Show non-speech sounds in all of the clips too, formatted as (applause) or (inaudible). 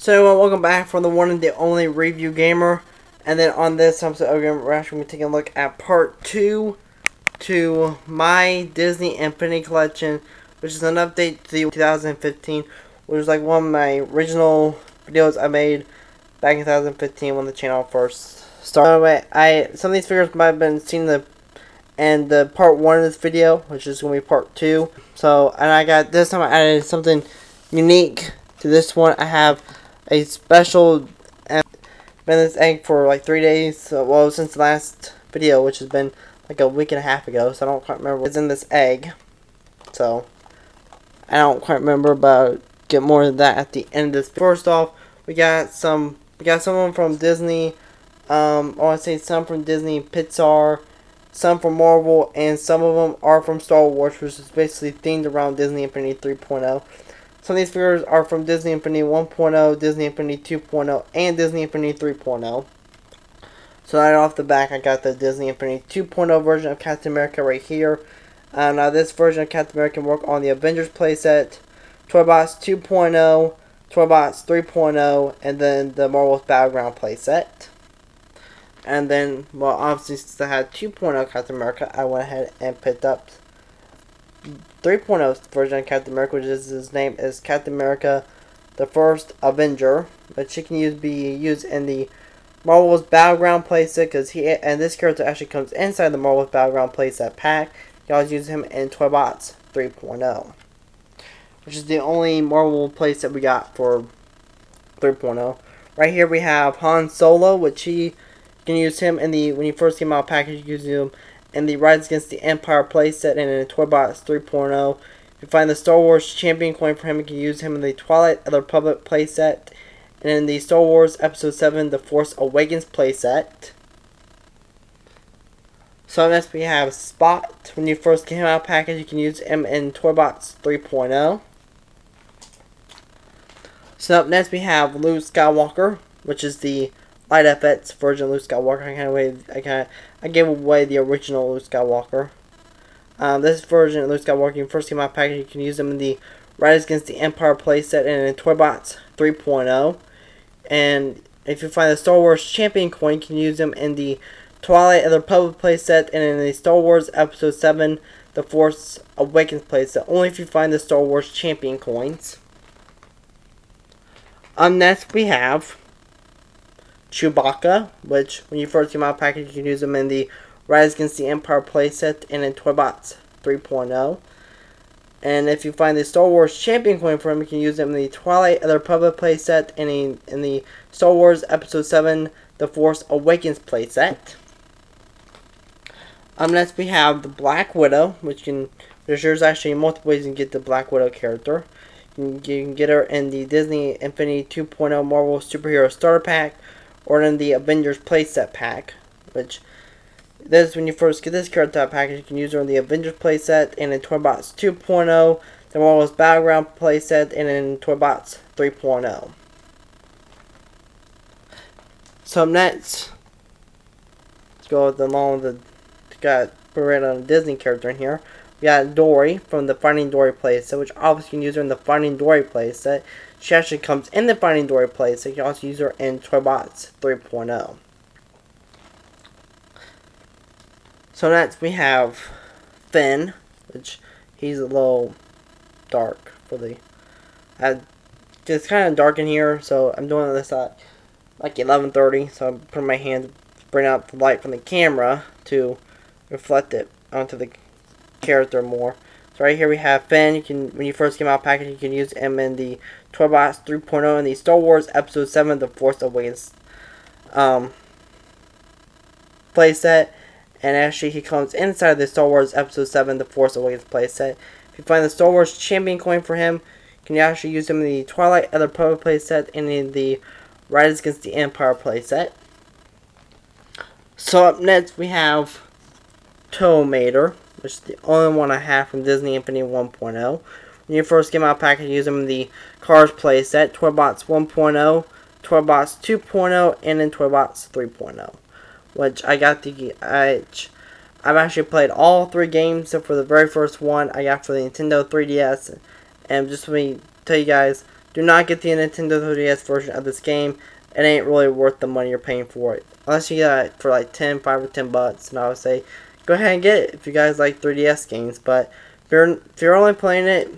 So, uh, welcome back for the one and the only review gamer. And then on this episode of Game Rash, we're going to be taking a look at part two to my Disney Infinity Collection, which is an update to the 2015, which was like one of my original videos I made back in 2015 when the channel first started. Anyway, I some of these figures might have been seen in the and the part one of this video, which is going to be part two. So, and I got this time I added something unique to this one. I have a special been this egg for like three days. So, well, since the last video, which has been like a week and a half ago. So I don't quite remember what's in this egg. So I don't quite remember, but get more of that at the end of this. First off, we got some. We got someone from Disney. Um, I want to say some from Disney Pixar some from Marvel, and some of them are from Star Wars, which is basically themed around Disney Infinity 3.0. Some of these figures are from Disney Infinity 1.0, Disney Infinity 2.0, and Disney Infinity 3.0. So right off the back, I got the Disney Infinity 2.0 version of Captain America right here. Uh, now this version of Captain America can work on the Avengers playset, Toybox 2.0, Toybox 3.0, and then the Marvel's Battleground playset. And then, well, obviously, since I had 2.0 Captain America, I went ahead and picked up 3.0 version of Captain America, which is his name is Captain America, the First Avenger, which he can use be used in the Marvel's Battleground playset, because he and this character actually comes inside the Marvel's Battleground playset pack. You always use him in Toybox 3.0, which is the only Marvel playset that we got for 3.0. Right here we have Han Solo, which he can use him in the when he first came out package. You use him in the Rise Against the Empire playset and in Toybox 3.0. If you find the Star Wars Champion coin for him, you can use him in the Twilight of the Republic playset and in the Star Wars Episode 7 The Force Awakens playset. So next we have Spot. When you first came out package, you can use him in Toybox 3.0. So up next we have Luke Skywalker, which is the Light FX version of Luke Skywalker. I kind of I kind I gave away the original Luke Skywalker. Um, this version of Luke Skywalker, you first came out package, you can use them in the Rise Against the Empire playset and in Toybox 3.0. And if you find the Star Wars Champion coin, you can use them in the Twilight of the Republic playset and in the Star Wars Episode 7 The Force Awakens playset. Only if you find the Star Wars Champion coins. Um, next we have Chewbacca, which when you first came out package, you can use them in the Rise Against the Empire playset and in Toybox 3.0. And if you find the Star Wars Champion coin for him, you can use them in the Twilight of the Republic playset and in, in the Star Wars Episode 7 The Force Awakens playset. Um, next we have the Black Widow, which can there's actually multiple ways you can get the Black Widow character. You can, you can get her in the Disney Infinity 2.0 Marvel Superhero Starter Pack, or in the Avengers playset pack, which this when you first get this character package, you can use her in the Avengers playset and in Toybox 2.0, then the Marvel's Battleground playset, and in Toybox 3.0. So next, let's go with the the got right on a Disney character in here. We got Dory from the Finding Dory playset, which obviously you can use her in the Finding Dory playset. She actually comes in the Finding Dory playset. You can also use her in Toybox 3.0. So next we have Finn, which he's a little dark for the. Uh, it's kind of dark in here, so I'm doing this at like 11:30. So I'm putting my hand, to bring out the light from the camera to reflect it onto the character more. So right here we have Finn. You can when you first came out package, you can use him in the Toybox 3.0 in the Star Wars Episode 7: The Force Awakens um, playset. And actually, he comes inside the Star Wars Episode 7 The Force Awakens playset. If you find the Star Wars Champion coin for him, can you can actually use him in the Twilight the Republic playset and in the Rise Against the Empire playset. So up next, we have Tow Mater, which is the only one I have from Disney Infinity 1.0. When you first came out package, use them in the Cars playset, Toybox 1.0, Toybox 2.0, and then Toybox 3.0 which I got the I I've actually played all three games except for the very first one I got for the Nintendo 3DS. And just let me tell you guys, do not get the Nintendo 3DS version of this game. It ain't really worth the money you're paying for it. Unless you get it for like 10, 5 or 10 bucks, and I would say go ahead and get it if you guys like 3DS games. But if you're, if you're only playing it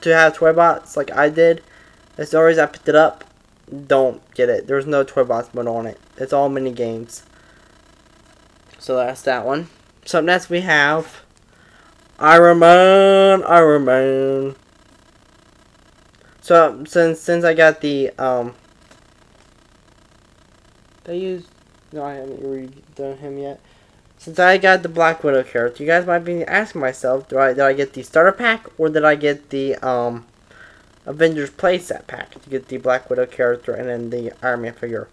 to have toy box like I did, as always I picked it up, don't get it. There's no toy box mode on it. It's all mini games. So that's that one. So next we have Iron Man, Iron Man. So since since I got the um, they use no I haven't redone him yet. Since I got the Black Widow character, you guys might be asking myself, do I did I get the starter pack or did I get the um Avengers playset pack to get the Black Widow character and then the Iron Man figure?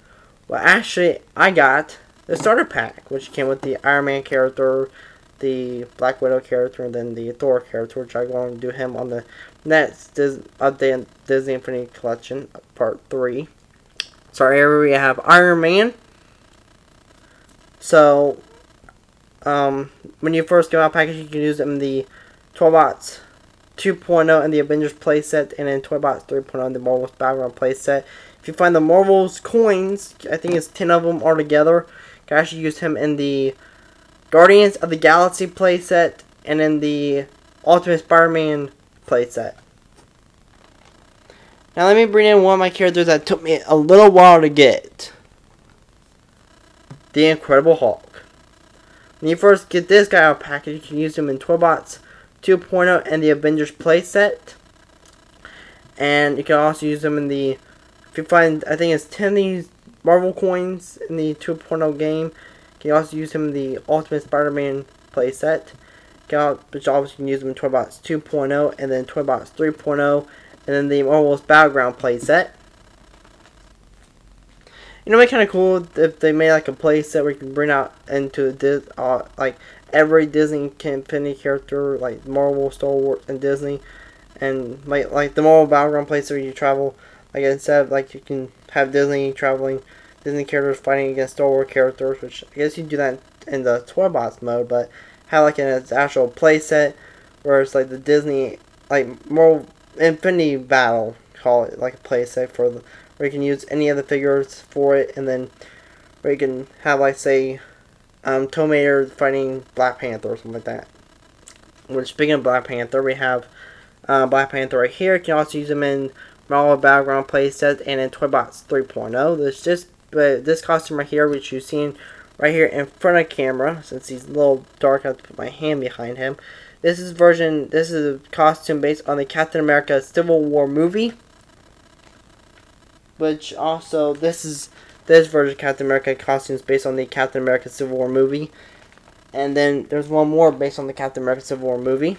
Well, actually, I got the starter pack, which came with the Iron Man character, the Black Widow character, and then the Thor character, which I'm going to do him on the next Dis- update Disney Infinity Collection, Part 3. So here we have Iron Man. So, um, when you first get out package, you can use them in the Toybox 2.0 and the Avengers playset, and then Toybox 3.0 and the Marvel's Battleground playset. If you find the Marvel's coins, I think it's 10 of them altogether, you can actually use him in the Guardians of the Galaxy playset and in the Ultimate Spider-Man playset. Now let me bring in one of my characters that took me a little while to get. The Incredible Hulk. When you first get this guy out of package, you can use him in Toybox 2.0 and the Avengers playset. And you can also use them in the, if you find, I think it's 10 of these Marvel coins in the 2.0 game. You can also use them in the Ultimate Spider-Man playset. Which obviously you can use them in Toybox 2.0 and then Toybox 3.0 and then the Marvel's Battleground playset. You know, it'd be kind of cool if they made like a playset where you can bring out into this, uh, like every Disney company character, like Marvel, Star Wars, and Disney, and like like the Marvel Battleground place where you travel, like instead of like you can have Disney traveling, Disney characters fighting against Star Wars characters, which I guess you do that in the toy box mode, but have like an actual playset where it's like the Disney like Marvel Infinity Battle, call it like a playset for the where you can use any of the figures for it, and then where you can have like say um, Tow Mater fighting Black Panther or something like that. Which speaking of Black Panther, we have uh, Black Panther right here. You can also use them in Marvel Battleground playset and in Toybox 3.0. There's just but this costume right here, which you've seen right here in front of camera, since he's a little dark, I have to put my hand behind him. This is version. This is a costume based on the Captain America Civil War movie, which also this is this version of Captain America costumes based on the Captain America Civil War movie, and then there's one more based on the Captain America Civil War movie.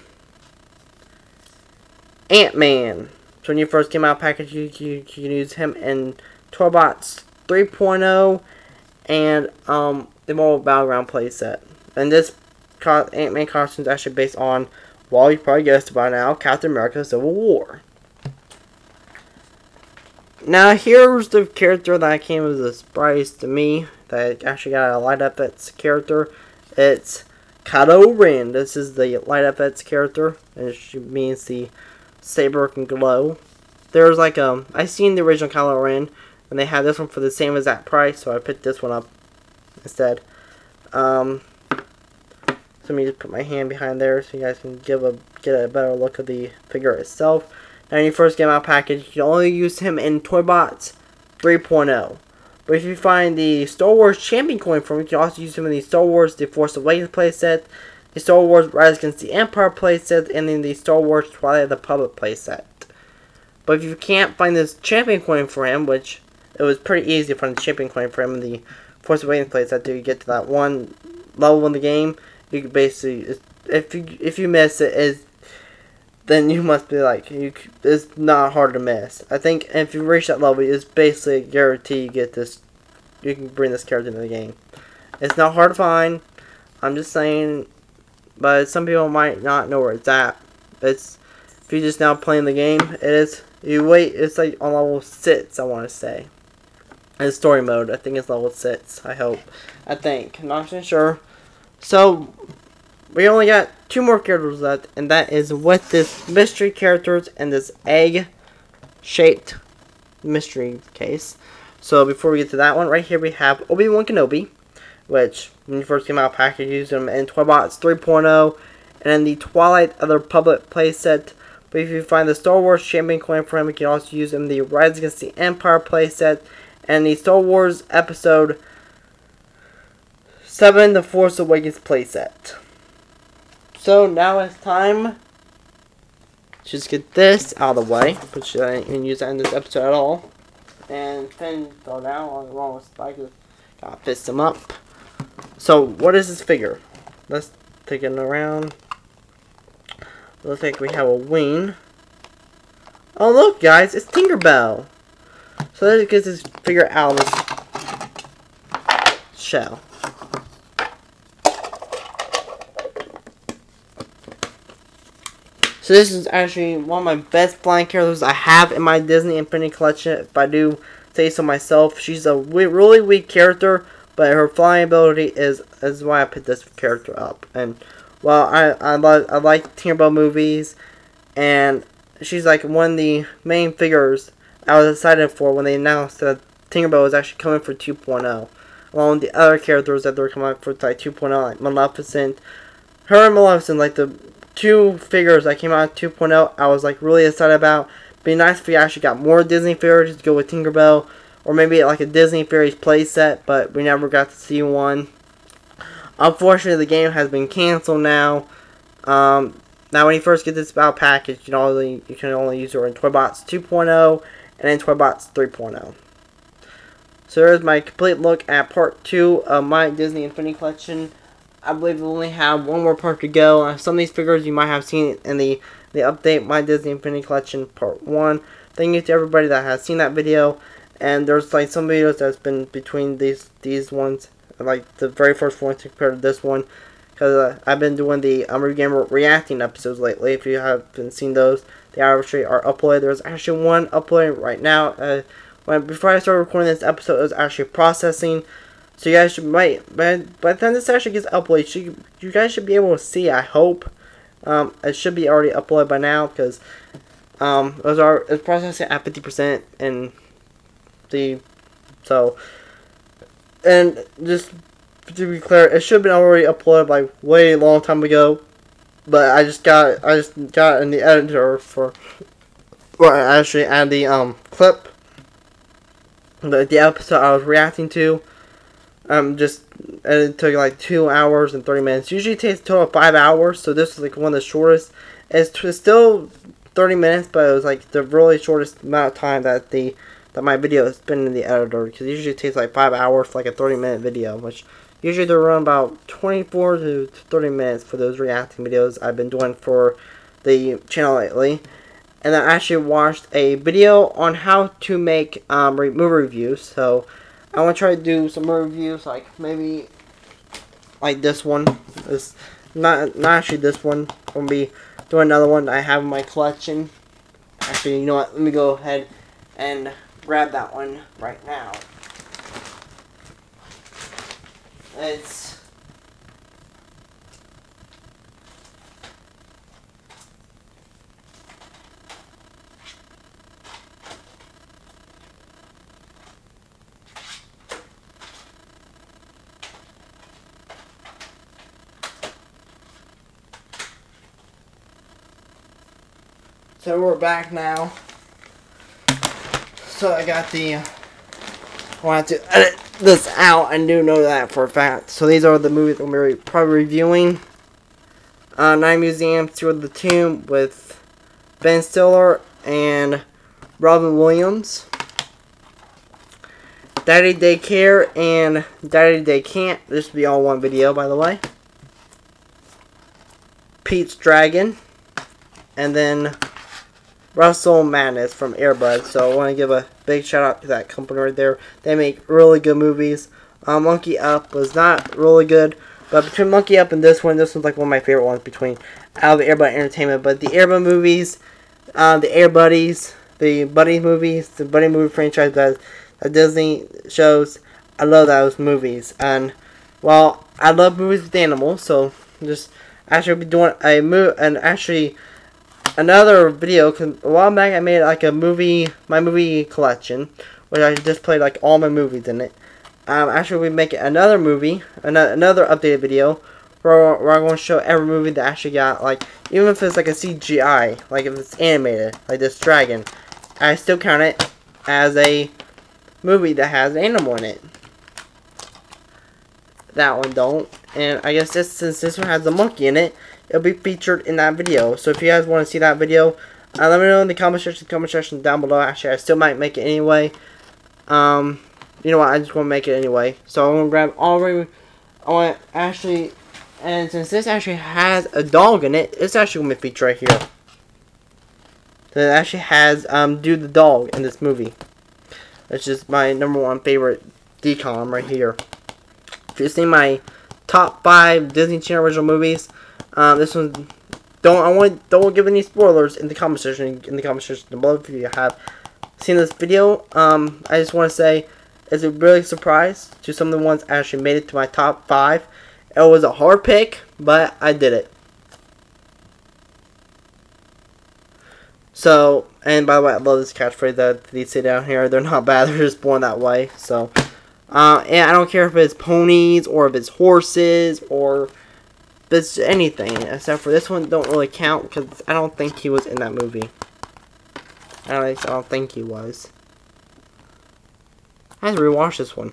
Ant Man. So when you first came out package, you, you, you can use him in Toybox 3.0 and um, the Marvel Battleground playset. And this co- Ant Man costume is actually based on, well, you probably guessed by now, Captain America Civil War. Now, here's the character that came as a surprise to me that actually got a Light up that's character. It's Kylo Ren. This is the Light up that's character, and it means the saber can glow. There's like um, I seen the original Kylo Ren, and they had this one for the same exact price, so I picked this one up instead. Um, so let me just put my hand behind there so you guys can give a get a better look of the figure itself. Now, when you first get out package, you can only use him in Toybox 3.0. But if you find the Star Wars Champion coin from him, you can also use him in the Star Wars The Force Awakens playset, the Star Wars Rise Against the Empire playset, and then the Star Wars Twilight of the Public playset. But if you can't find this Champion coin for him, which it was pretty easy to find the Champion coin for him in the Force Awakens playset to get to that one level in the game, you can basically, if you if you miss it, is then you must be like you. It's not hard to miss. I think if you reach that level, it's basically a guarantee you get this. You can bring this character into the game. It's not hard to find. I'm just saying, but some people might not know where it's at. It's if you just now playing the game. It is you wait. It's like on level six. I want to say. In story mode, I think it's level six. I hope. I think. I'm not sure. So we only got two more characters left, and that is with this mystery characters and this egg shaped mystery case. So before we get to that one, right here we have Obi-Wan Kenobi, which when you first came out, package used them in Toybox 3.0, and in the Twilight of the Republic playset. But if you find the Star Wars Champion coin for him, you can also use him in the Rise Against the Empire playset, and the Star Wars Episode 7 The Force Awakens playset. So now it's time just get this out of the way, which I didn't use that in this episode at all. And Finn fell down on the wrong spike. Gotta fist him up. So, what is this figure? Let's take it around. Looks like we have a wing. Oh, look, guys, it's Tinkerbell. So let's get this figure out of this shell. So this is actually one of my best blind characters I have in my Disney Infinity collection. If I do say so myself, she's a really weak character, but her flying ability is is why I put this character up. And well, I I love I like Tinkerbell movies, and she's like one of the main figures I was excited for when they announced that Tinkerbell was actually coming for 2.0, along with the other characters that they're coming up for like 2.0, like Maleficent. Her and Maleficent, like the two figures that came out 2.0 I was like really excited about. Be nice if we actually got more Disney figures to go with Tinkerbell, or maybe like a Disney Fairies playset, but we never got to see one. Unfortunately, the game has been canceled now. Um, now, when you first get this battle package, you can only you can only use it in Toybox 2.0 and in Toybox 3.0. So there's my complete look at part two of my Disney Infinity Collection. I believe we only have one more part to go. Uh, some of these figures you might have seen in the, the update, My Disney Infinity Collection Part 1. Thank you to everybody that has seen that video. And there's like some videos that's been between these these ones, like the very first one compared to this one. Because uh, I've been doing the um, Gamer reacting episodes lately. If you haven't seen those, they actually are uploaded. There's actually one uploaded right now. Uh, when Before I started recording this episode, it was actually processing. So you guys should might, but but then this actually gets uploaded. You, you guys should be able to see. I hope. Um, it should be already uploaded by now because um, those are it's processing at fifty percent and the so and just to be clear, it should have been already uploaded like way long time ago. But I just got I just got in the editor for well actually add the um clip the the episode I was reacting to um, just it took like two hours and thirty minutes. Usually takes a total of five hours, so this was like one of the shortest. It's t- still thirty minutes, but it was like the really shortest amount of time that the that my video has been in the editor because usually takes like five hours for like a thirty minute video, which usually they run about twenty four to thirty minutes for those reacting videos I've been doing for the channel lately. And I actually watched a video on how to make um, movie reviews, so I want to try to do some reviews, like maybe like this one. This not not actually this one. I'm gonna be doing another one I have in my collection. Actually, you know what? Let me go ahead and grab that one right now. It's So we're back now. So I got the. I want to edit this out. I do know that for a fact. So these are the movies I'm be probably reviewing. Uh, Night Museum, Steward of the Tomb with Ben Stiller and Robin Williams. Daddy Day Care and Daddy Day Camp. This will be all one video, by the way. Pete's Dragon. And then Russell Madness from Airbud. So I want to give a big shout out to that company right there. They make really good movies. Uh, Monkey Up was not really good, but between Monkey Up and this one, this one's like one of my favorite ones between out of the Airbud Entertainment. But the Airbud movies, uh, the Air Buddies, the Buddy movies, the Buddy movie franchise that, that Disney shows, I love those movies. And well, I love movies with animals, so just actually be doing a move and actually another video. A while back I made like a movie, my movie collection, where I just played like all my movies in it. Um, actually, we make another movie, another another updated video, where, where I'm going to show every movie that actually got. Like even if it's like a CGI, like if it's animated, like this dragon, I still count it as a movie that has an animal in it. That one don't. And I guess this since this one has a monkey in it, it'll be featured in that video. So if you guys want to see that video, uh, let me know in the comment section, comment section down below. Actually, I still might make it anyway. Um, you know what? I just want to make it anyway. So I'm gonna grab all. I want actually, and since this actually has a dog in it, it's actually gonna be featured right here. It actually has um, do the dog in this movie. That's just my number one favorite DCOM right here. If you've seen my top five Disney Channel original movies, um, this one don't I want don't give any spoilers in the comment section in the comment section below if you have seen this video. Um, I just want to say it's a really surprise to some of the ones actually made it to my top five. It was a hard pick, but I did it. So, and by the way, I love this catchphrase that these say down here. They're not bad. (laughs) They're just born that way. So, uh, and I don't care if it's ponies or if it's horses or if it's anything. Except for this one, don't really count because I don't think he was in that movie. At least I don't think he was. I have to rewatch this one.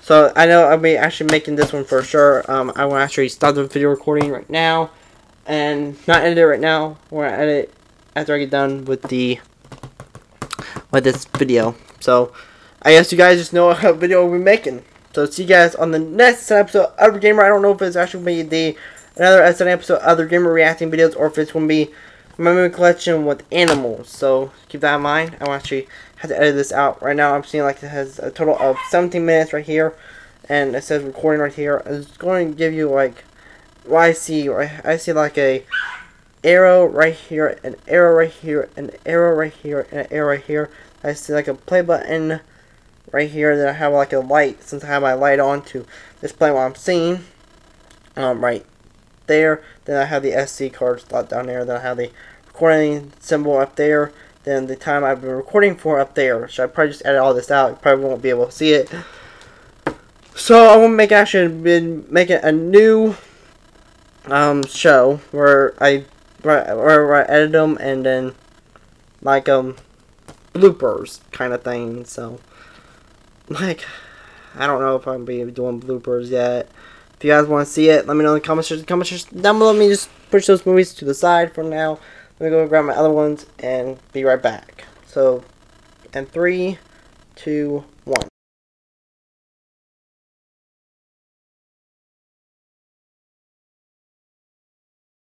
So I know I'll be actually making this one for sure. Um, I will actually start the video recording right now, and not edit it right now. We're gonna edit after I get done with the with this video. So I guess you guys just know (laughs) what video we'll be making. So see you guys on the next episode of Other Gamer. I don't know if it's actually going to be the another episode of Other Gamer reacting videos or if it's going to be my movie collection with animals. So keep that in mind. I actually have to edit this out. Right now I'm seeing like it has a total of 17 minutes right here. And it says recording right here. It's going to give you like what I see. I see like a arrow right here, an arrow right here, an arrow right here, and an arrow right here. I see like a play button right here. Then I have like a light since I have my light on to display what I'm seeing. Um, right there. Then I have the SD card slot down there. Then I have the recording symbol up there. Then the time I've been recording for up there. So I probably just edit all this out. You probably won't be able to see it. So I want to make actually been making a new um show where I where, where I edit them and then like um bloopers kind of thing. So like I don't know if I'm be doing bloopers yet. If you guys want to see it, let me know in the. Comments section down below. Let me just push those movies to the side for now. Let me go grab my other ones and be right back. So, and three, two, one.